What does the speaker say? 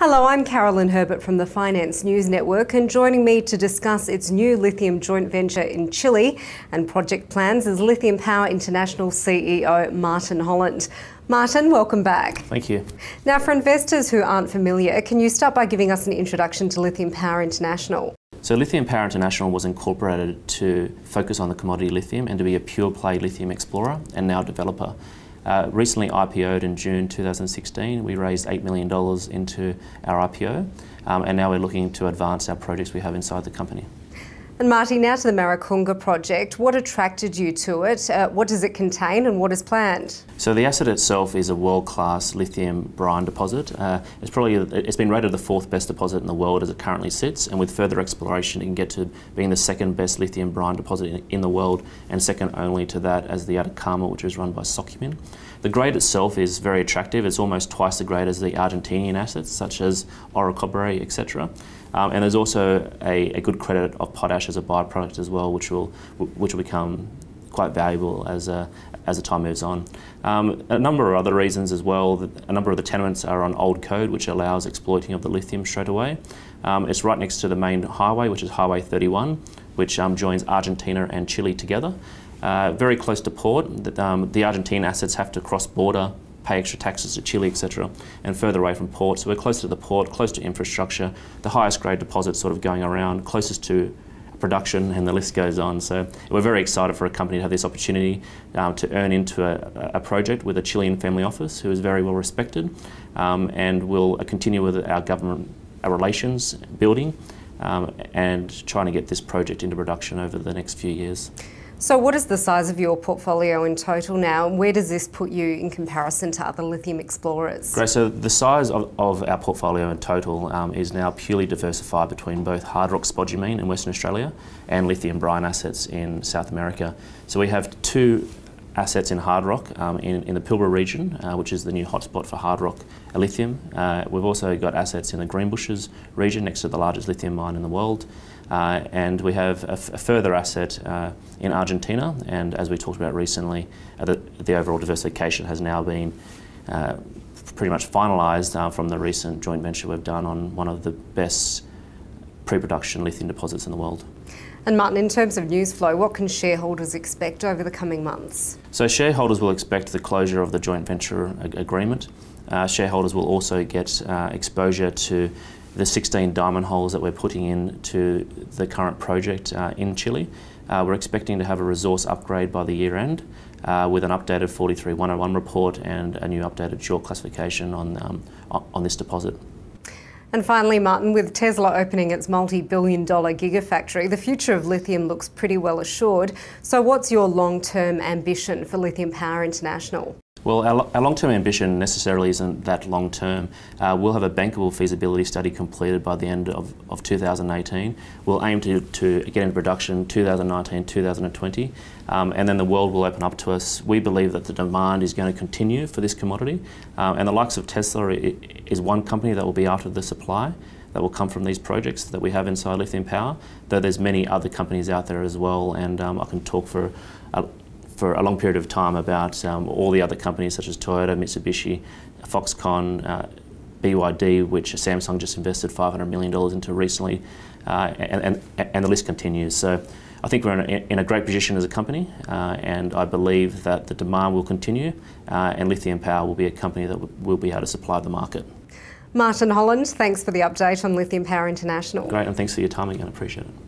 Hello, I'm Carolyn Herbert from the Finance News Network, and joining me to discuss its new lithium joint venture in Chile and project plans is Lithium Power International CEO Martin Holland. Martin, welcome back. Thank you. Now, for investors who aren't familiar, can you start by giving us an introduction to Lithium Power International? So, Lithium Power International was incorporated to focus on the commodity lithium and to be a pure play lithium explorer and now developer. Uh, recently IPO'd in June 2016. We raised $8 million into our IPO, um, and now we're looking to advance our projects we have inside the company. And Marty, now to the Maricunga project. What attracted you to it? Uh, what does it contain and what is planned? So the asset itself is a world-class lithium brine deposit. Uh, it's probably it's been rated the fourth best deposit in the world as it currently sits, and with further exploration, it can get to being the second best lithium brine deposit in, in the world, and second only to that as the Atacama, which is run by Soquimich. The grade itself is very attractive. It's almost twice the grade as the Argentinian assets, such as Orocobre, etc. Um, and there's also a, a, good credit of potash as a byproduct as well, which will which will become quite valuable as a, as the time moves on. Um, a number of other reasons as well. A number of the tenements are on old code, which allows exploiting of the lithium straight away. Um, it's right next to the main highway, which is Highway 31, which um, joins Argentina and Chile together. Uh, very close to port. The, um, the Argentine assets have to cross border pay extra taxes to Chile, etc., and further away from port. So we're close to the port, close to infrastructure, the highest grade deposits sort of going around, closest to production, and the list goes on. So we're very excited for a company to have this opportunity um, to earn into a, a, project with a Chilean family office who is very well respected, um, and will continue with our government our relations building um, and trying to get this project into production over the next few years. So what is the size of your portfolio in total now and where does this put you in comparison to other lithium explorers? Great, so the size of, of our portfolio in total um, is now purely diversified between both hard rock spodumene in Western Australia and lithium brine assets in South America. So we have two assets in hard rock um, in, in, the Pilbara region, uh, which is the new hotspot for hard rock lithium. Uh, we've also got assets in the Greenbushes region, next to the largest lithium mine in the world. Uh, and we have a, further asset uh, in Argentina, and as we talked about recently, uh, the, the, overall diversification has now been uh, pretty much finalised from the recent joint venture we've done on one of the best pre-production lithium deposits in the world. And Martin, in terms of news flow, what can shareholders expect over the coming months? So shareholders will expect the closure of the joint venture agreement. Uh, shareholders will also get uh, exposure to the 16 diamond holes that we're putting into the current project uh, in Chile. Uh, we're expecting to have a resource upgrade by the year end uh, with an updated 43101 report and a new updated JORC classification on, um, on this deposit. And finally, Martin, with Tesla opening its multi billion dollar gigafactory, the future of lithium looks pretty well assured. So, what's your long term ambition for Lithium Power International? Well, our, our long-term ambition necessarily isn't that long-term. Uh, we'll have a bankable feasibility study completed by the end of, of 2018. We'll aim to, to get into production 2019, 2020, um, and then the world will open up to us. We believe that the demand is going to continue for this commodity, um, and the likes of Tesla is one company that will be after the supply that will come from these projects that we have inside Lithium Power, though there's many other companies out there as well, and um, I can talk for a, for a long period of time about um, all the other companies such as Toyota, Mitsubishi, Foxconn, uh, BYD, which Samsung just invested $500 million into recently, uh, and, and, and, the list continues. So I think we're in a, in a great position as a company, uh, and I believe that the demand will continue, uh, and Lithium Power will be a company that will be able to supply the market. Martin Holland, thanks for the update on Lithium Power International. Great, and thanks for your time again, I appreciate it.